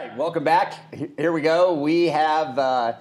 right, welcome back. Here we go. We have, uh,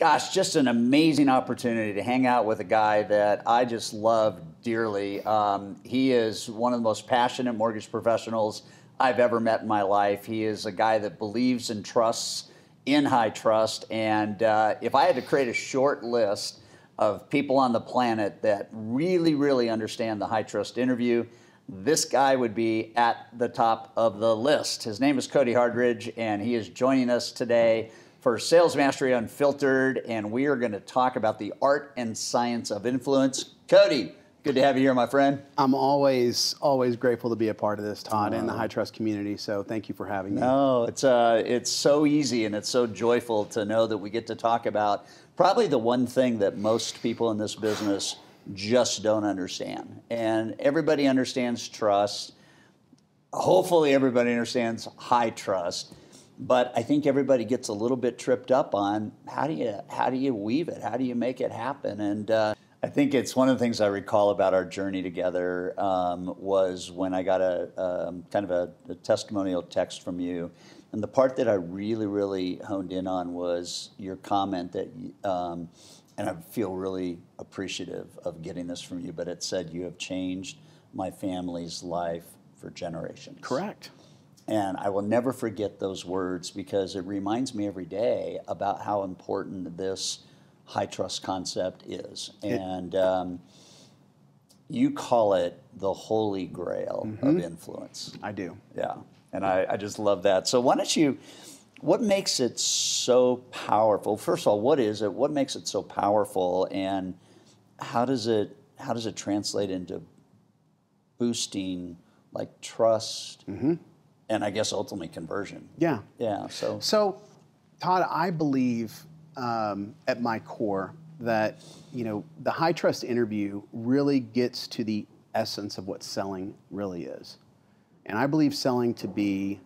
gosh, just an amazing opportunity to hang out with a guy that I just love dearly. Um, he is one of the most passionate mortgage professionals I've ever met in my life. He is a guy that believes and trusts in high trust. And uh, if I had to create a short list of people on the planet that really, really understand the high trust interview, this guy would be at the top of the list. His name is Cody Hardridge, and he is joining us today for Sales Mastery Unfiltered, and we are going to talk about the art and science of influence. Cody, good to have you here, my friend. I'm always always grateful to be a part of this, Todd, and the high trust community. So thank you for having me. No, it's uh, it's so easy and it's so joyful to know that we get to talk about probably the one thing that most people in this business just don't understand. And everybody understands trust. Hopefully, everybody understands high trust. But I think everybody gets a little bit tripped up on how do you how do you weave it? How do you make it happen? And uh, I think it's one of the things I recall about our journey together um, was when I got a um, kind of a, a testimonial text from you, and the part that I really really honed in on was your comment that. Um, and I feel really appreciative of getting this from you, but it said, You have changed my family's life for generations. Correct. And I will never forget those words because it reminds me every day about how important this high trust concept is. And um, you call it the holy grail mm-hmm. of influence. I do. Yeah. And I, I just love that. So, why don't you what makes it so powerful? First of all, what is it? What makes it so powerful, and how does it how does it translate into boosting like trust mm-hmm. and I guess ultimately conversion? Yeah, yeah. So so Todd, I believe um, at my core that you know the high trust interview really gets to the essence of what selling really is, and I believe selling to be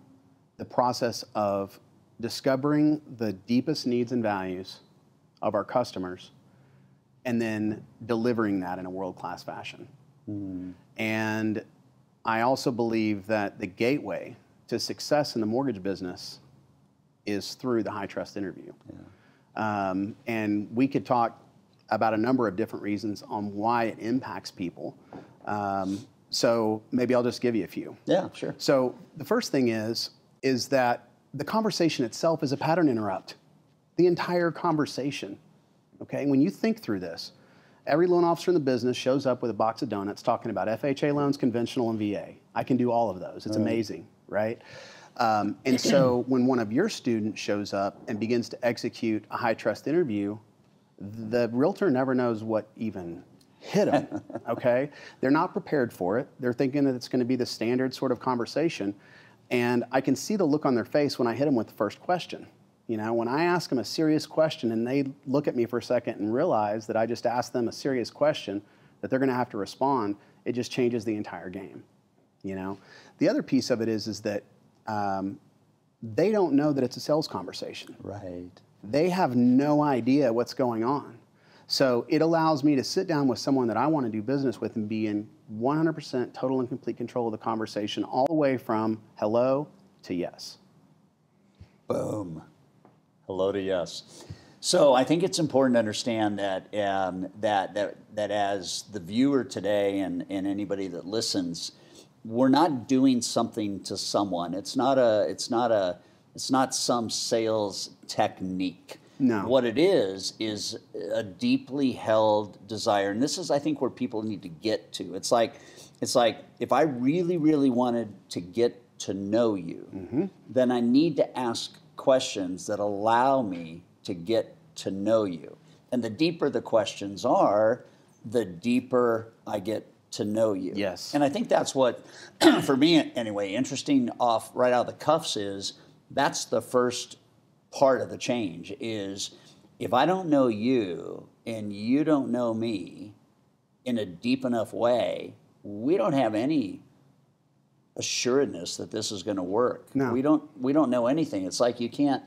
the process of discovering the deepest needs and values of our customers and then delivering that in a world class fashion. Mm. And I also believe that the gateway to success in the mortgage business is through the high trust interview. Yeah. Um, and we could talk about a number of different reasons on why it impacts people. Um, so maybe I'll just give you a few. Yeah, sure. So the first thing is is that the conversation itself is a pattern interrupt. The entire conversation. Okay, when you think through this, every loan officer in the business shows up with a box of donuts talking about FHA loans, conventional, and VA. I can do all of those. It's amazing, right? Um, and so when one of your students shows up and begins to execute a high trust interview, the realtor never knows what even hit them. okay, they're not prepared for it. They're thinking that it's going to be the standard sort of conversation. And I can see the look on their face when I hit them with the first question. You know, when I ask them a serious question and they look at me for a second and realize that I just asked them a serious question that they're going to have to respond, it just changes the entire game. You know, the other piece of it is is that um, they don't know that it's a sales conversation. Right. They have no idea what's going on. So it allows me to sit down with someone that I want to do business with and be in 100% total and complete control of the conversation, all the way from hello to yes. Boom. Hello to yes. So I think it's important to understand that um, that that that as the viewer today and, and anybody that listens, we're not doing something to someone. It's not a it's not a it's not some sales technique. No. What it is is a deeply held desire, and this is, I think, where people need to get to. It's like, it's like if I really, really wanted to get to know you, mm-hmm. then I need to ask questions that allow me to get to know you. And the deeper the questions are, the deeper I get to know you. Yes. And I think that's what, for me anyway, interesting off right out of the cuffs is that's the first part of the change is if I don't know you and you don't know me in a deep enough way, we don't have any assuredness that this is going to work. No. We don't we don't know anything. It's like you can't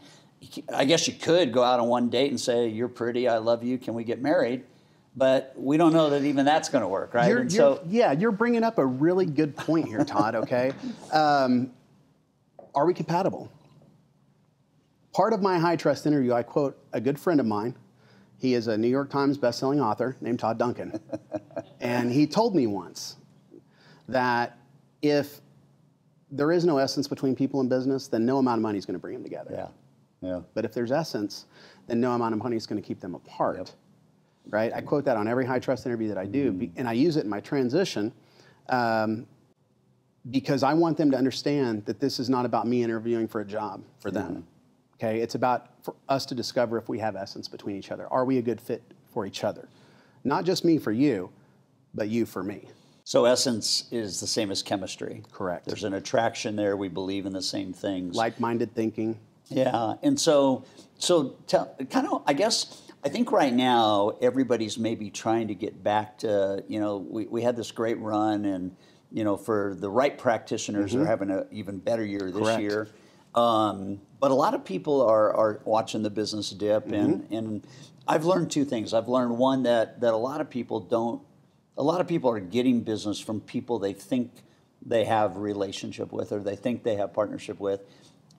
I guess you could go out on one date and say you're pretty, I love you, can we get married? But we don't know that even that's going to work, right? You're, so, yeah, you're bringing up a really good point here, Todd. Okay, um, are we compatible? Part of my high trust interview, I quote a good friend of mine. He is a New York Times bestselling author named Todd Duncan. and he told me once that if there is no essence between people in business, then no amount of money is going to bring them together. Yeah. Yeah. But if there's essence, then no amount of money is going to keep them apart. Yep. Right? I quote that on every high trust interview that I do, be- and I use it in my transition um, because I want them to understand that this is not about me interviewing for a job for them. Okay? It's about for us to discover if we have essence between each other. Are we a good fit for each other? Not just me for you, but you for me. So essence is the same as chemistry. Correct. There's an attraction there. We believe in the same things. Like-minded thinking. Yeah, and so so tell, kind of I guess I think right now everybody's maybe trying to get back to you know we, we had this great run and you know for the right practitioners are having an even better year this Mm-hmm. Correct. year. Um, but a lot of people are, are watching the business dip, and, Mm-hmm. and I've learned two things. I've learned one that that a lot of people don't. A lot of people are getting business from people they think they have relationship with or they think they have partnership with,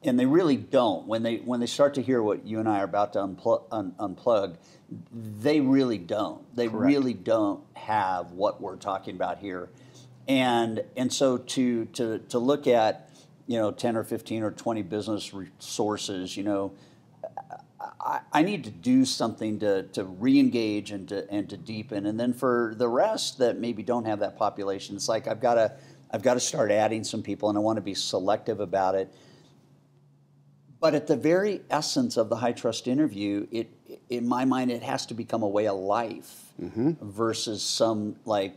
and they really don't. When they when they start to hear what you and I are about to unplug, un, unplug they really don't. They really don't have what we're talking about here, and and so to to to look at you know ten or fifteen or twenty business resources, you know. I, I need to do something to, to re-engage and to and to deepen, and then for the rest that maybe don't have that population, it's like I've got to I've got to start adding some people, and I want to be selective about it. But at the very essence of the high trust interview, it in my mind it has to become a way of life mm-hmm. versus some like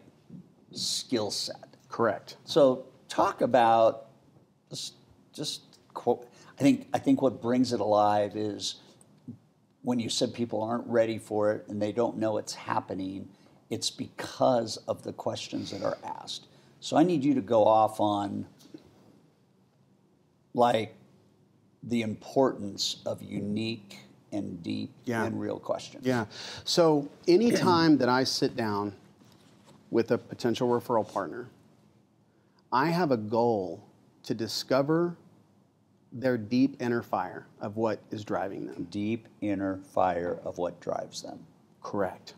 skill set. Correct. So talk about just just quote. I think I think what brings it alive is when you said people aren't ready for it and they don't know it's happening. It's because of the questions that are asked. So I need you to go off on like the importance of unique and deep Yeah. and real questions. Yeah. So anytime that I sit down with a potential referral partner, I have a goal to discover their deep inner fire of what is driving them. Deep inner fire of what drives them. Correct.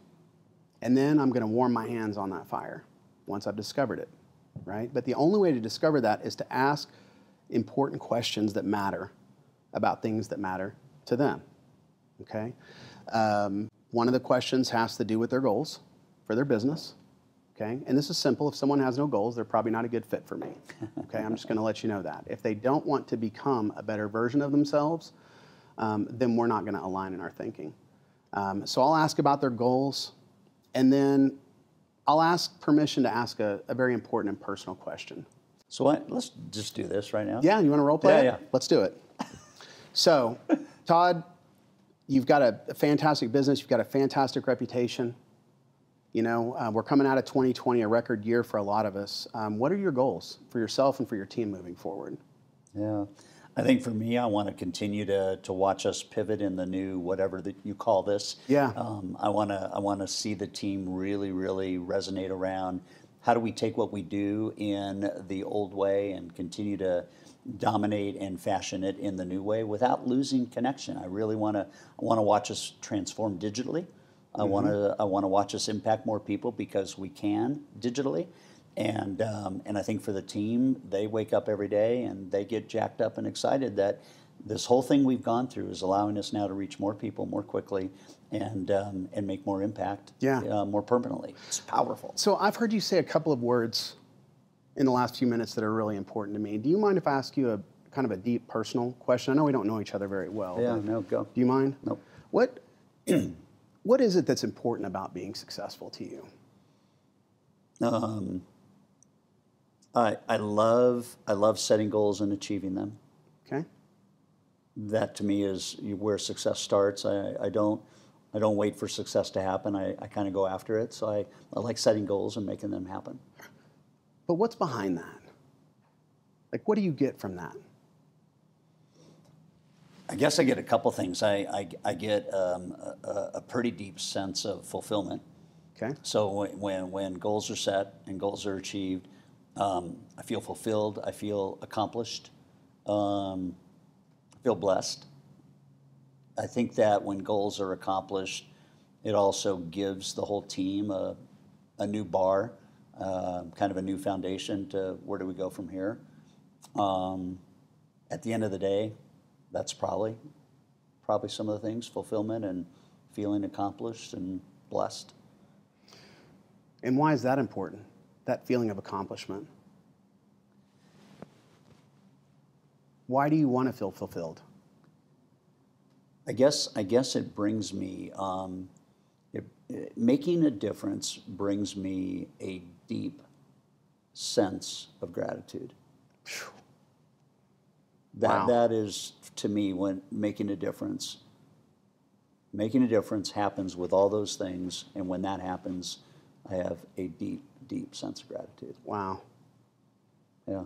And then I'm going to warm my hands on that fire once I've discovered it, right? But the only way to discover that is to ask important questions that matter about things that matter to them, okay? Um, one of the questions has to do with their goals for their business, okay? And this is simple. If someone has no goals, they're probably not a good fit for me, okay? I'm just going to let you know that. If they don't want to become a better version of themselves, um, then we're not going to align in our thinking. Um, so I'll ask about their goals, and then I'll ask permission to ask a, a very important and personal question. So what, let's just do this right now. Yeah, you want to role play? Yeah, it? yeah. Let's do it. So, Todd, you've got a, a fantastic business. You've got a fantastic reputation. You know, uh, we're coming out of 2020, a record year for a lot of us. Um, what are your goals for yourself and for your team moving forward? Yeah. I think for me, I want to continue to, to watch us pivot in the new whatever that you call this. Yeah. Um, I want to I want to see the team really really resonate around how do we take what we do in the old way and continue to dominate and fashion it in the new way without losing connection. I really want to I want to watch us transform digitally. I want to I want to watch us impact more people because we can digitally. And um, and I think for the team, they wake up every day and they get jacked up and excited that this whole thing we've gone through is allowing us now to reach more people more quickly and um, and make more impact Yeah. uh, more permanently. It's powerful. So, I've heard you say a couple of words in the last few minutes that are really important to me. Do you mind if I ask you a kind of a deep personal question? I know we don't know each other very well. Yeah, no, go. Do you mind? Nope. What What is it that's important about being successful to you? Um, I I love I love setting goals and achieving them. Okay. That to me is where success starts. I, I don't I don't wait for success to happen. I, I kind of go after it. So I, I like setting goals and making them happen. But what's behind that? Like, what do you get from that? I guess I get a couple things. I, I, I get um, a, a pretty deep sense of fulfillment. Okay. So when, when, goals are set and goals are achieved, um, I feel fulfilled. I feel accomplished. Um, I feel blessed. I think that when goals are accomplished, it also gives the whole team a, a new bar, uh, kind of a new foundation to where do we go from here. Um, at the end of the day, that's probably probably some of the things fulfillment and feeling accomplished and blessed. And why is that important? That feeling of accomplishment. Why do you want to feel fulfilled? I guess I guess it brings me um, it, it- making a difference brings me a deep sense of gratitude. That Wow. that is to me when making a difference. Making a difference happens with all those things, and when that happens, I have a deep, deep sense of gratitude. Wow. Yeah.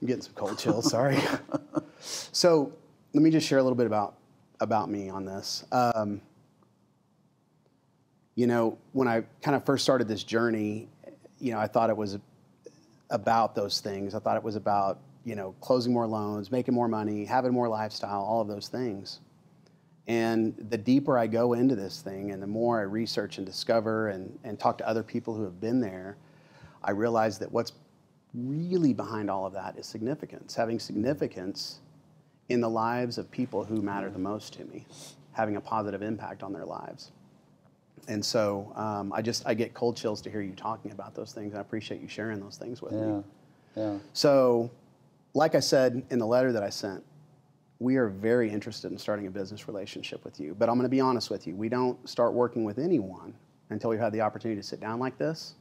I'm getting some cold chills. Sorry. so let me just share a little bit about about me on this. Um, you know, when I kind of first started this journey, you know, I thought it was about those things. I thought it was about you know closing more loans, making more money, having more lifestyle, all of those things. And the deeper I go into this thing, and the more I research and discover and, and talk to other people who have been there, I realize that what's really behind all of that is significance. Having significance in the lives of people who matter the most to me, having a positive impact on their lives. And so um, I just I get cold chills to hear you talking about those things. I appreciate you sharing those things with Yeah. me. Yeah. So, like I said in the letter that I sent, we are very interested in starting a business relationship with you. But I'm going to be honest with you. We don't start working with anyone until we've had the opportunity to sit down like this.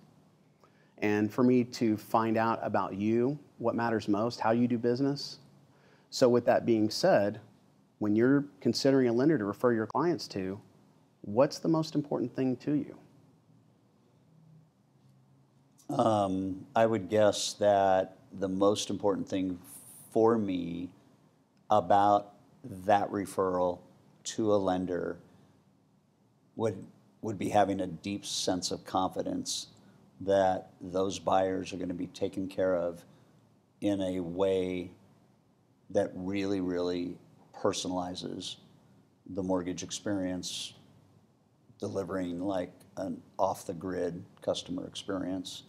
And for me to find out about you, what matters most, how you do business. So, with that being said, when you're considering a lender to refer your clients to, what's the most important thing to you? Um, I would guess that the most important thing for me about that referral to a lender would would be having a deep sense of confidence that those buyers are going to be taken care of in a way that really, really personalizes the mortgage experience, delivering like an off the grid customer experience.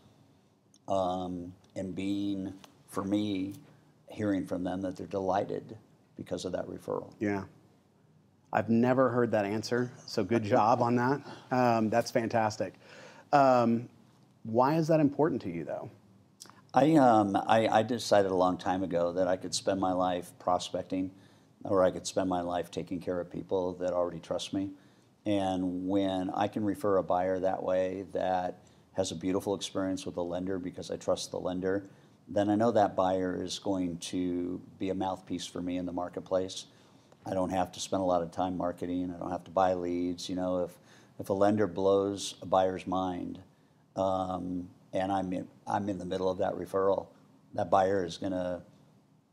Um, and being, for me, hearing from them that they're delighted because of that referral. Yeah. I've never heard that answer, so good job on that. Um, that's fantastic. Um, why is that important to you, though? I, um, I, I decided a long time ago that I could spend my life prospecting or I could spend my life taking care of people that already trust me. And when I can refer a buyer that way that has a beautiful experience with a lender because I trust the lender, then I know that buyer is going to be a mouthpiece for me in the marketplace. I don't have to spend a lot of time marketing. I don't have to buy leads. You know, if, if a lender blows a buyer's mind, um, and I'm in, I'm in the middle of that referral, that buyer is gonna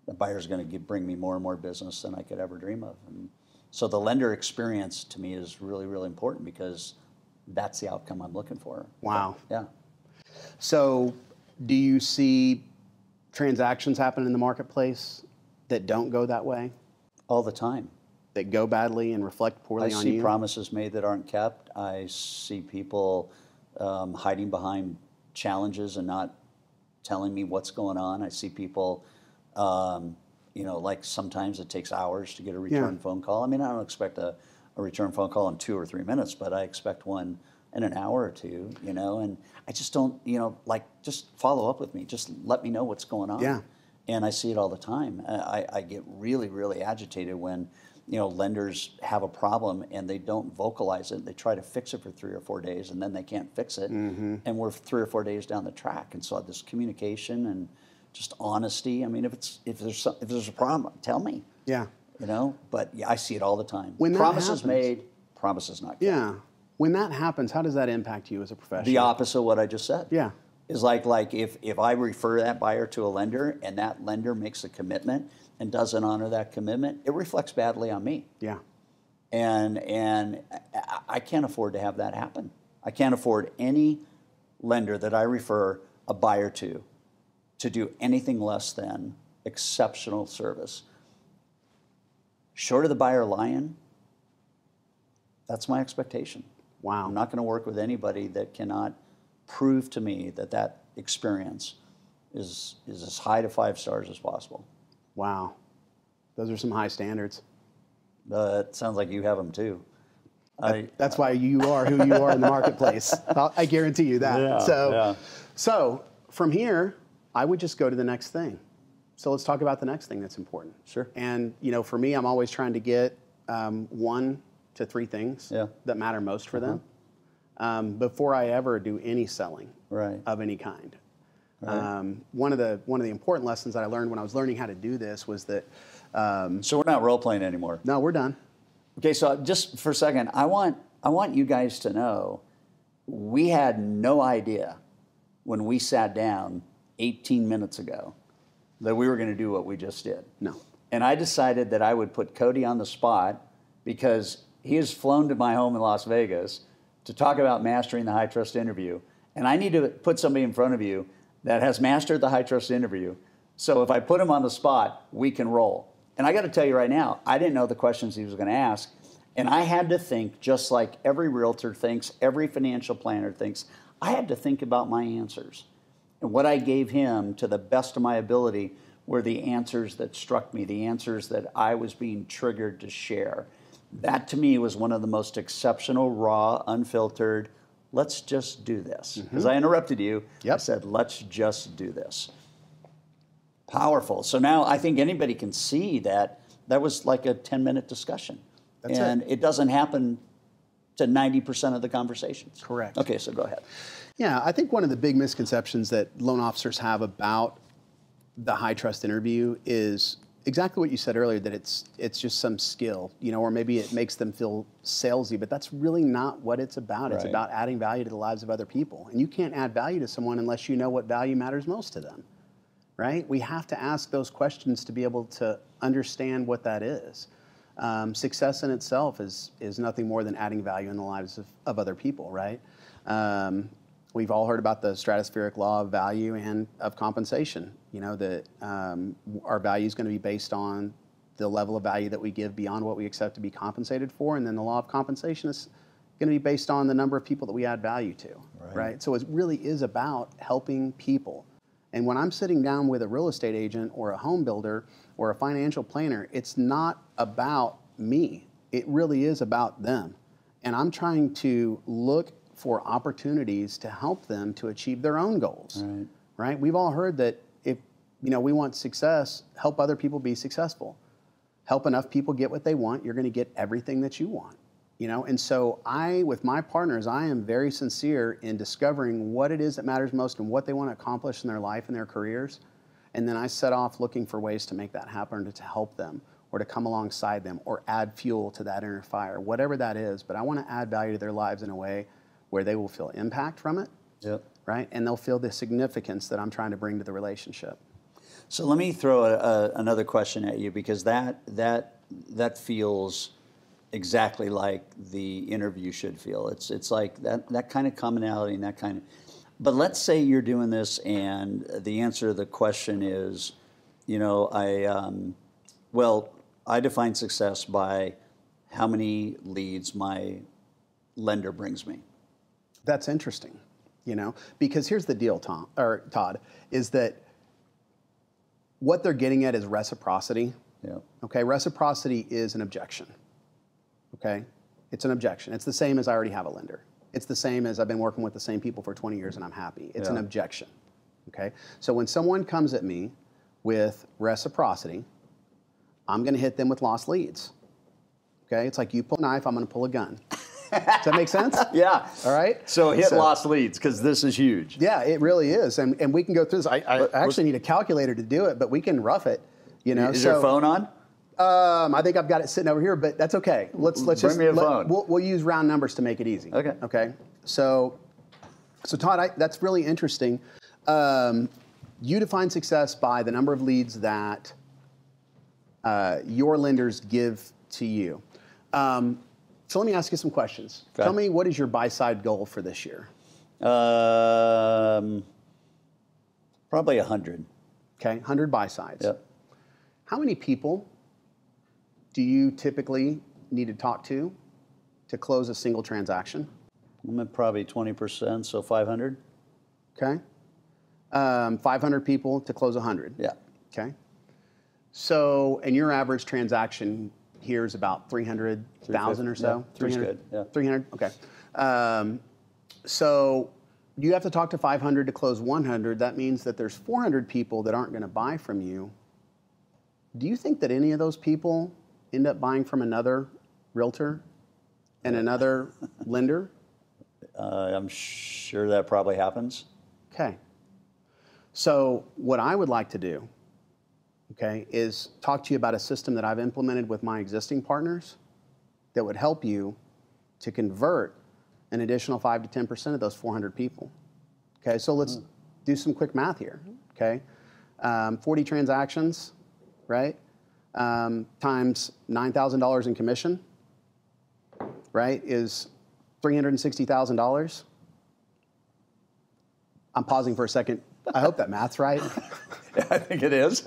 the buyer's gonna give, bring me more and more business than I could ever dream of. And so the lender experience to me is really really important because that's the outcome I'm looking for. Wow. Yeah. So, do you see transactions happen in the marketplace that don't go that way, All the time. that go badly and reflect I poorly on it. I see promises made that aren't kept. I see people um, hiding behind challenges and not telling me what's going on. I see people, um, you know, like sometimes it takes hours to get a return phone call. I mean, I don't expect a, a return phone call in two or three minutes, but I expect one in an hour or two, you know, and I just don't, you know, like just follow up with me. Just let me know what's going on. Yeah. And I see it all the time. I, I get really, really agitated when, you know, lenders have a problem and they don't vocalize it. They try to fix it for three or four days and then they can't fix it. Mm-hmm. And we're three or four days down the track. And so this communication and just honesty. I mean, if it's if there's some, if there's a problem, tell me. Yeah. You know. But yeah, I see it all the time. When promises happens- made, promises not kept. Yeah. When that happens, how does that impact you as a professional? The opposite of what I just said. Yeah. Is like like if if I refer that buyer to a lender and that lender makes a commitment and doesn't honor that commitment, it reflects badly on me. Yeah. And and I- I can't afford to have that happen. I can't afford any lender that I refer a buyer to to do anything less than exceptional service. Short of the buyer lying, that's my expectation. Wow. I'm not going to work with anybody that cannot prove to me that that experience is is as high to five stars as possible. Wow. Those are some high standards. Uh, it sounds like you have them too. I, That's why you are who you are in the marketplace. I guarantee you that. Yeah, so, yeah. so from here, I would just go to the next thing. So let's talk about the next thing that's important. Sure. And you know, for me, I'm always trying to get um, one to three things Yeah. Uh-huh. that matter most for them um, before I ever do any selling Right. of any kind. Um, one of the one of the important lessons that I learned when I was learning how to do this was that so we're not role playing anymore. no, we're done. Okay, so just for a second, I want I want you guys to know we had no idea when we sat down 18 minutes ago that we were going to do what we just did. No. And I decided that I would put Cody on the spot because he has flown to my home in Las Vegas to talk about mastering the high trust interview. And I need to put somebody in front of you that has mastered the high trust interview. So if I put him on the spot, we can roll. And I got to tell you right now, I didn't know the questions he was going to ask. And I had to think just like every realtor thinks, every financial planner thinks. I had to think about my answers. And what I gave him to the best of my ability were the answers that struck me, the answers that I was being triggered to share. That to me was one of the most exceptional, raw, unfiltered, let's just do this. Mm-hmm. Because I interrupted you. I said, let's just do this. Powerful. So now I think anybody can see that that was like a 10 minute discussion. That's it. and it doesn't happen to 90% of the conversations. Correct. Okay, so go ahead. Yeah, I think one of the big misconceptions that loan officers have about the high trust interview is exactly what you said earlier that it's it's just some skill, you know, or maybe it makes them feel salesy, but that's really not what it's about. It's about adding value to the lives of other people. And you can't add value to someone unless you know what value matters most to them. Right? We have to ask those questions to be able to understand what that is. Um, success in itself is is nothing more than adding value in the lives of, of other people, right? Um, we've all heard about the stratospheric law of value and of compensation. You know that um, our value is going to be based on the level of value that we give beyond what we accept to be compensated for, and then the law of compensation is going to be based on the number of people that we add value to, Right. right? So it really is about helping people. And when I'm sitting down with a real estate agent or a home builder or a financial planner, it's not about me. It really is about them. And I'm trying to look for opportunities to help them to achieve their own goals. Right. Right? We've all heard that if you know we want success, help other people be successful. Help enough people get what they want, you're going to get everything that you want you know and so i with my partners i am very sincere in discovering what it is that matters most and what they want to accomplish in their life and their careers and then i set off looking for ways to make that happen or to help them or to come alongside them or add fuel to that inner fire whatever that is but i want to add value to their lives in a way where they will feel impact from it Yep. right and they'll feel the significance that i'm trying to bring to the relationship So let me throw a, a, another question at you because that that that feels exactly like the interview should feel. It's it's like that that kind of commonality and that kind of. But let's say you're doing this and the answer to the question is, you know, I um, well, I define success by how many leads my lender brings me. That's interesting, you know, because here's the deal, Tom or Todd, is that what they're getting at is reciprocity. Yeah. Okay, reciprocity is an objection. Okay, it's an objection. It's the same as I already have a lender. It's the same as I've been working with the same people for 20 years and I'm happy. It's an objection. Okay, so when someone comes at me with reciprocity, I'm going to hit them with lost leads. Okay, it's like you pull a knife, I'm going to pull a gun. Does that make sense? Yeah. All right. So hit So- lost leads because this is huge. Yeah, it really is, and and we can go through this. I, I actually need a calculator to do it, but we can rough it. You know, Is so your phone on? Um, I think I've got it sitting over here, but that's okay. Let's let's Bring just me a let- phone. We'll, we'll use round numbers to make it easy. Okay. Okay. So, so Todd, I, that's really interesting. Um, you define success by the number of leads that uh, your lenders give to you. Um, so let me ask you some questions. Okay. Tell me what is your buy side goal for this year? Um, probably a hundred. Okay, 100 buy sides. Yep. How many people do you typically need to talk to to close a single transaction. I'm at probably 20%, so 500. Okay. Um, 500 people to close 100. Yeah. Okay. So, and your average transaction here is about 300,000 or so? Yeah, three's good, yeah. 300? Okay. Um, so you have to talk to 500 to close 100. That means that there's 400 people that aren't going to buy from you. Do you think that any of those people end up buying from another realtor and another lender? Uh, I'm sure that probably happens. Okay. So, what I would like to do, okay, is talk to you about a system that I've implemented with my existing partners that would help you to convert an additional 5 to 10% of those 400 people. Okay, so let's do some quick math here. Okay, um, 40 transactions, right, um, times $9,000 in commission, right, is $360,000. I'm pausing for a second. I hope that math's right. I think it is.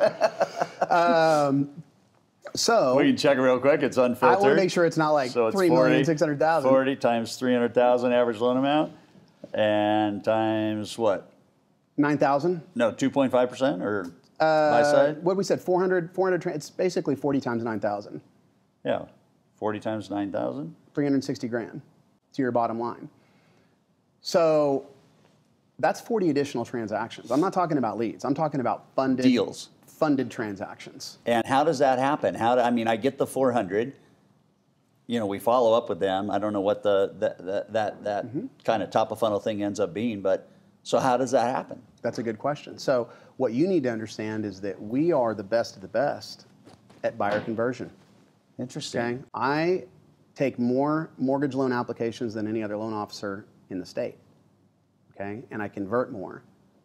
So we can check it real quick. It's unfiltered. I want to make sure it's not like So three 40, million six hundred thousand. 40 times 300,000 average loan amount and times what? Nine thousand. No, 2.5% or my Uh, side? what we said, 400, 400 tra- it's basically 40 times 9,000, Yeah. 40 times 9,000? 360 grand to your bottom line. So that's 40 additional transactions. I'm not talking about leads. I'm talking about funded Deals. funded transactions. And how does that happen? How do, I mean, I get the 400. You know, we follow up with them. I don't know what the, the, the that that Mm-hmm. kind of top of funnel thing ends up being, but so how does that happen? That's a good question. So what you need to understand is that we are the best of the best at buyer conversion. Interesting. Okay, I take more mortgage loan applications than any other loan officer in the state. Okay, and I convert more.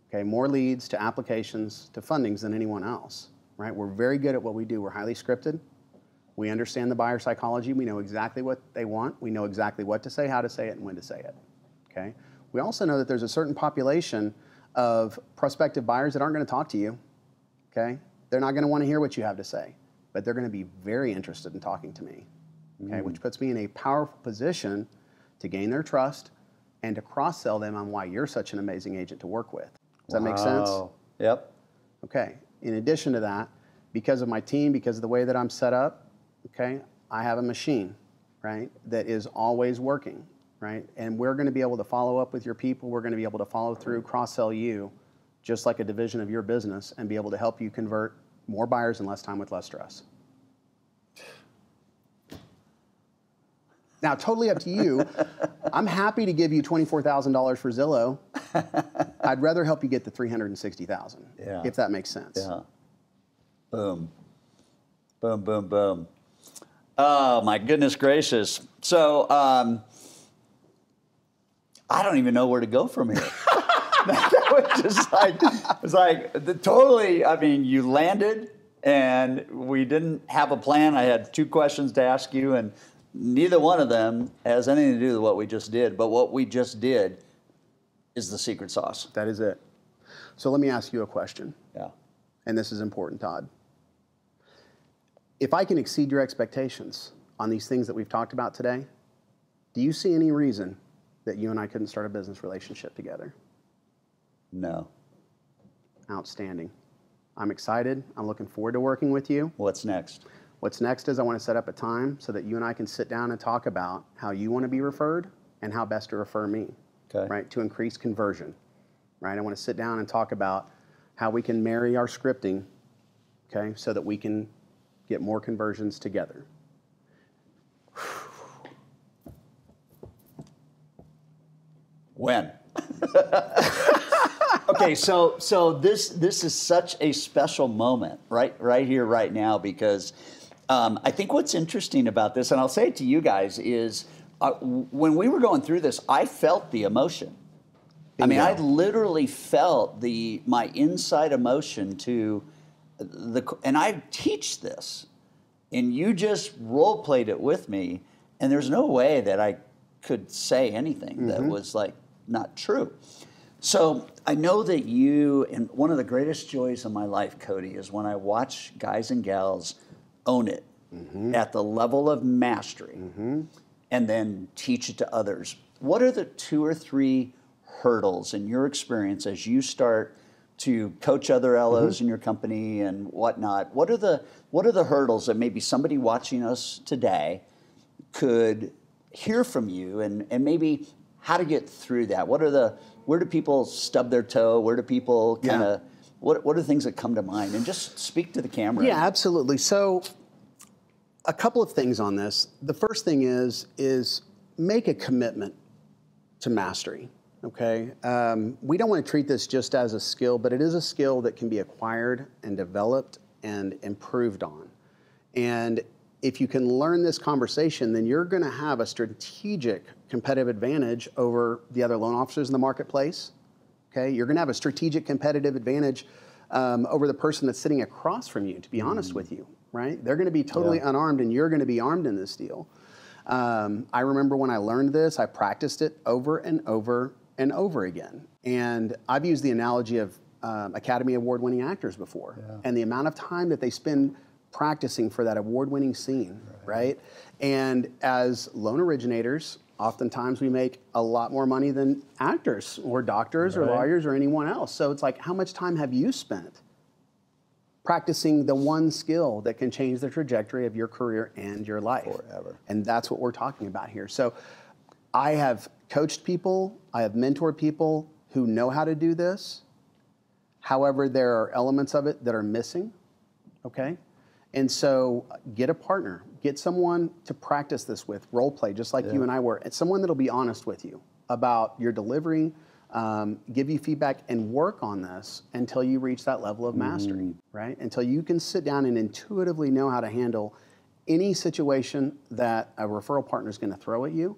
Okay, more leads to applications to fundings than anyone else. Right, we're very good at what we do. We're highly scripted. We understand the buyer psychology. We know exactly what they want. We know exactly what to say, how to say it, and when to say it. Okay, we also know that there's a certain population of prospective buyers that aren't going to talk to you. Okay, they're not going to want to hear what you have to say, but they're going to be very interested in talking to me okay, mm. which puts me in a powerful position to gain their trust and to cross sell them on why you're such an amazing agent to work with. Does that make sense? Yep. Okay. In addition to that, because of my team, because of the way that I'm set up, okay, I have a machine, right, that is always working, right? And we're going to be able to follow up with your people. We're going to be able to follow through, cross sell you, just like a division of your business, and be able to help you convert more buyers in less time with less stress. Now, totally up to you. I'm happy to give you $24,000 for Zillow. I'd rather help you get the 360,000, Yeah. if that makes sense. Yeah. Boom. Boom, boom, boom. Oh, my goodness gracious. So, um, I don't even know where to go from here. that was just like, it was like the, totally, I mean, you landed and we didn't have a plan. I had two questions to ask you, and neither one of them has anything to do with what we just did. But what we just did is the secret sauce. That is it. So let me ask you a question, Yeah. and this is important, Todd. If I can exceed your expectations on these things that we've talked about today, do you see any reason that you and I couldn't start a business relationship together? No. Outstanding. I'm excited. I'm looking forward to working with you. What's next? What's next is I want to set up a time so that you and I can sit down and talk about how you want to be referred and how best to refer me, Okay. right? To increase conversion, right? I want to sit down and talk about how we can marry our scripting, okay, so that we can get more conversions together. When? okay, so so this this is such a special moment, right? Right here, right now, because um, I think what's interesting about this, and I'll say it to you guys, is uh, when we were going through this, I felt the emotion. I mean, I literally felt the my inside emotion to the, and I teach this, and you just role played it with me, and there's no way that I could say anything that was like not true. So I know that you, and one of the greatest joys of my life, Cody, is when I watch guys and gals own it at the level of mastery. and then teach it to others. What are the two or three hurdles in your experience as you start to coach other LOs Mm-hmm. in your company and whatnot? What are the what are the hurdles that maybe somebody watching us today could hear from you and, and maybe how to get through that? What are the where do people stub their toe? Where do people kind of what what are the things that come to mind? And just speak to the camera. Yeah, absolutely. So, a couple of things on this. The first thing is is make a commitment to mastery. Okay, um, we don't want to treat this just as a skill, but it is a skill that can be acquired and developed and improved on. And if you can learn this conversation, then you're going to have a strategic competitive advantage over the other loan officers in the marketplace. Okay, you're going to have a strategic competitive advantage um, over the person that's sitting across from you. To be honest with you, right? They're going to be totally unarmed, and you're going to be armed in this deal. Um, I remember when I learned this, I practiced it over and over and over again. And I've used the analogy of um, Academy Award winning actors before, and the amount of time that they spend practicing for that award winning scene, right. And as loan originators, oftentimes we make a lot more money than actors or doctors or lawyers or anyone else. So it's like, how much time have you spent practicing the one skill that can change the trajectory of your career and your life? Forever. And that's what we're talking about here. So I have coached people, I have mentored people who know how to do this. However, there are elements of it that are missing, okay? And so get a partner, get someone to practice this with, role play, just like you and I were. It's someone that'll be honest with you about your delivery, um, give you feedback, and work on this until you reach that level of mastery, right? Until you can sit down and intuitively know how to handle any situation that a referral partner is going to throw at you,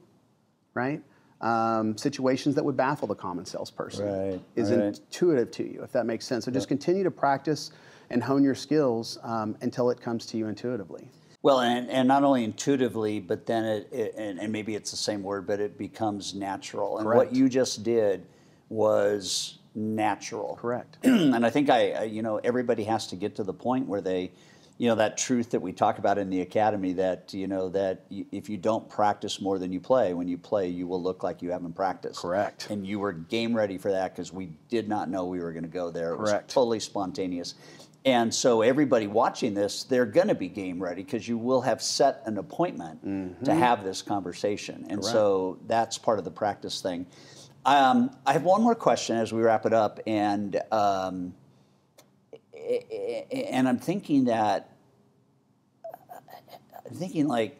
right? Um, situations that would baffle the common salesperson Right, is right. intuitive to you, if that makes sense. So just continue to practice and hone your skills um, until it comes to you intuitively. Well, and, and not only intuitively, but then it, it and, and maybe it's the same word, but it becomes natural. And what you just did was natural. Correct. and I think I, you know, everybody has to get to the point where they, you know, that truth that we talk about in the academy that, you know, that y- if you don't practice more than you play, when you play, you will look like you haven't practiced. Correct. And you were game ready for that because we did not know we were going to go there. It Correct. was totally spontaneous. And so everybody watching this, they're going to be game ready because you will have set an appointment to have this conversation. And so that's part of the practice thing. Um, I have one more question as we wrap it up, and um, and I'm thinking that I'm thinking like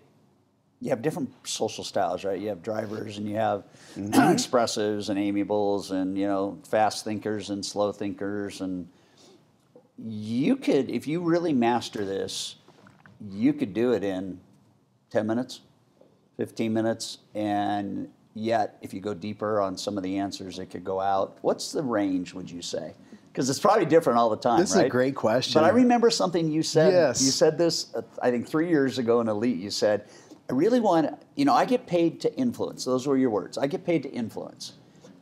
you have different social styles, right? You have drivers and you have expressives and amiables and you know fast thinkers and slow thinkers and you could if you really master this, you could do it in 10 minutes, 15 minutes and yet if you go deeper on some of the answers it could go out. What's the range would you say? Because it's probably different all the time. This is a great question. But I remember something you said. Yes. You said this, I think, three years ago in Elite. You said, I really want, you know, I get paid to influence. Those were your words. I get paid to influence.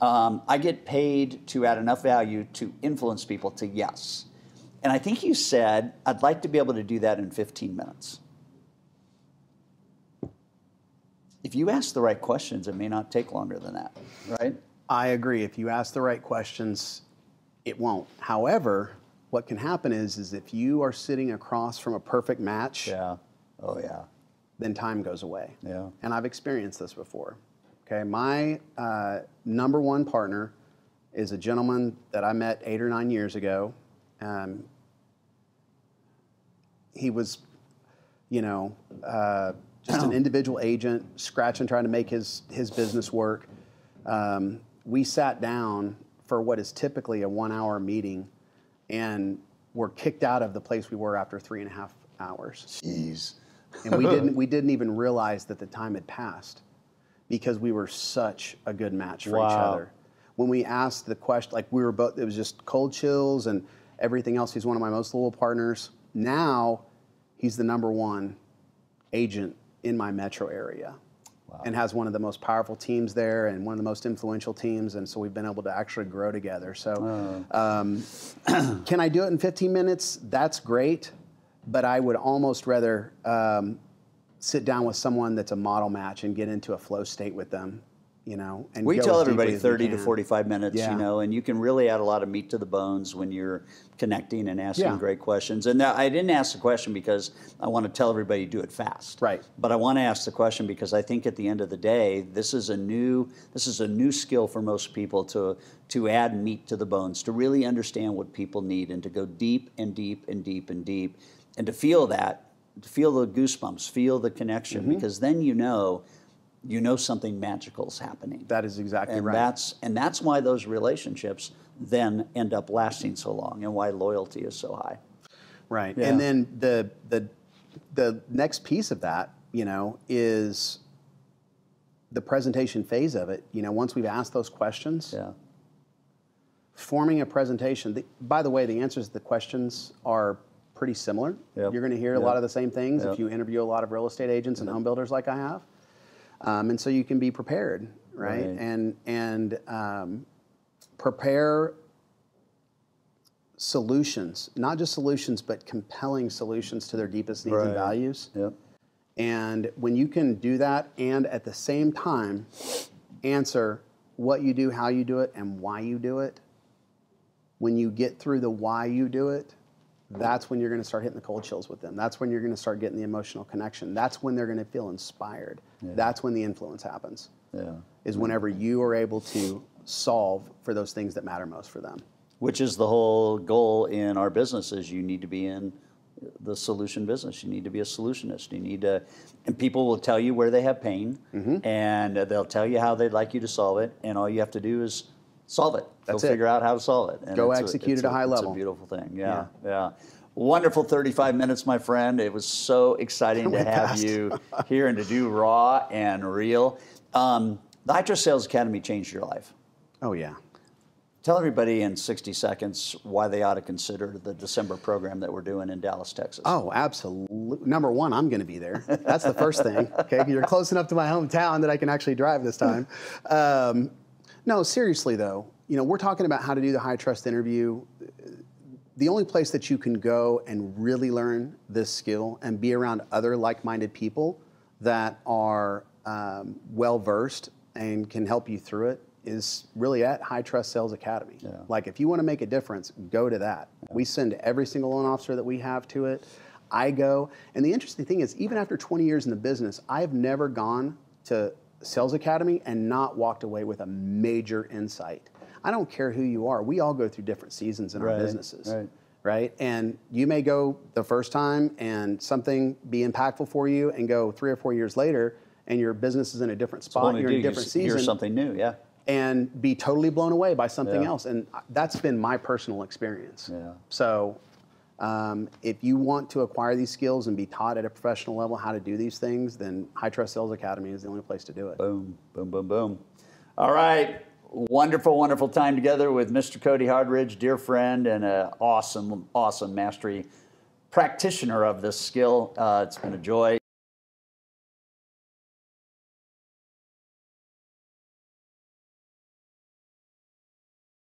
Um, I get paid to add enough value to influence people to yes. And I think you said, I'd like to be able to do that in 15 minutes. If you ask the right questions, it may not take longer than that, right? I agree. If you ask the right questions, it won't. However, what can happen is, is if you are sitting across from a perfect match, Yeah. Oh, yeah. then time goes away. Yeah. And I've experienced this before. Okay, my uh, number one partner is a gentleman that I met eight or nine years ago. Um, he was, you know, uh, just an individual agent, scratching, trying to make his his business work. Um, we sat down for what is typically a one-hour meeting, and were kicked out of the place we were after three and a half hours Jeez. and we didn't we didn't even realize that the time had passed because we were such a good match for each other. When we asked the question, like we were both, it was just cold chills and everything else. He's one of my most loyal partners. Now, he's the number one agent in my metro area. And has one of the most powerful teams there, and one of the most influential teams, and so we've been able to actually grow together. So, um, can I do it in 15 minutes? That's great, but I would almost rather um, sit down with someone that's a model match and get into a flow state with them, you know. And We go tell everybody 30 to 45 minutes, Yeah. you know, and you can really add a lot of meat to the bones when you're connecting and asking Yeah. great questions. And I didn't ask the question because I want to tell everybody do it fast. Right. But I want to ask the question because I think at the end of the day, this is a new this is a new skill for most people to to add meat to the bones, to really understand what people need and to go deep and deep and deep and deep and to feel that, to feel the goosebumps, feel the connection Mm-hmm. because then you know you know something magical is happening That is exactly and right. that's and that's why those relationships then end up lasting so long and why loyalty is so high Right. Yeah. And then the the the next piece of that, you know, is the presentation phase of it. You know, once we've asked those questions, yeah forming a presentation. The, by the way, the answers to the questions are pretty similar. Yep. You're going to hear a lot of the same things Yep. if you interview a lot of real estate agents and home builders like I have. Um, and so you can be prepared, right? Right. And and um, prepare solutions, not just solutions, but compelling solutions to their deepest needs and values. yep And when you can do that and at the same time answer what you do, how you do it, and why you do it, when you get through the why you do it, that's when you're going to start hitting the cold chills with them. That's when you're going to start getting the emotional connection. That's when they're going to feel inspired. That's when the influence happens. yeah Is whenever you are able to solve for those things that matter most for them. which is the whole goal in our business is you need to be in the solution business you need to be a solutionist you need to and people will tell you where they have pain Mm-hmm. and they'll tell you how they'd like you to solve it and all you have to do is solve it That's go it. figure out how to solve it and Go a- execute it's at a high level. It's a beautiful thing yeah yeah, wonderful 35 minutes my friend it was so exciting to have fast. you here and to do raw and real um, the High Trust Sales Academy changed your life Oh, yeah. Tell everybody in 60 seconds why they ought to consider the December program that we're doing in Dallas, Texas. Oh, absolutely. Number one, I'm going to be there. That's the first thing. Okay, you're close enough to my hometown that I can actually drive this time. Um, no, seriously though, you know, we're talking about how to do the high trust interview. The only place that you can go and really learn this skill and be around other like-minded people that are um, well versed and can help you through it is really at High Trust Sales Academy. Like if you want to make a difference, go to that. We send every single loan officer that we have to it. I go, and the interesting thing is, even after 20 years in the business, I've never gone to Sales Academy and not walked away with a major insight. I don't care who you are. We all go through different seasons in Right, our businesses right. right? And you may go the first time and something be impactful for you, and go three or four years later, and your business is in a different spot. You're do, in a you different hear season, something new, yeah. and be totally blown away by something Yeah. else. And that's been my personal experience. Yeah. So. Um, if you want to acquire these skills and be taught at a professional level how to do these things, then High Trust Sales Academy is the only place to do it. Boom, boom, boom, boom. All right. Wonderful, wonderful time together with Mr. Cody Hardridge, dear friend and an awesome, awesome mastery practitioner of this skill. Uh, it's been a joy.